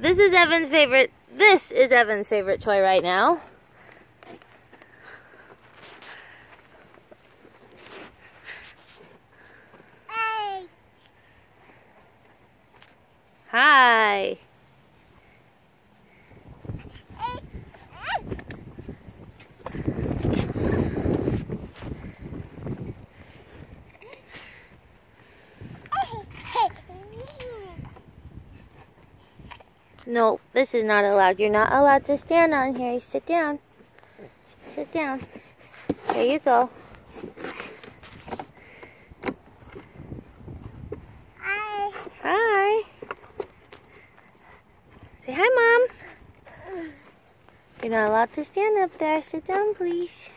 This is Evan's favorite. This is Evan's favorite toy right now. Hey. Hi. No, this is not allowed. You're not allowed to stand on here. Sit down. Sit down. There you go. Hi. Hi. Say hi, Mom. You're not allowed to stand up there. Sit down, please.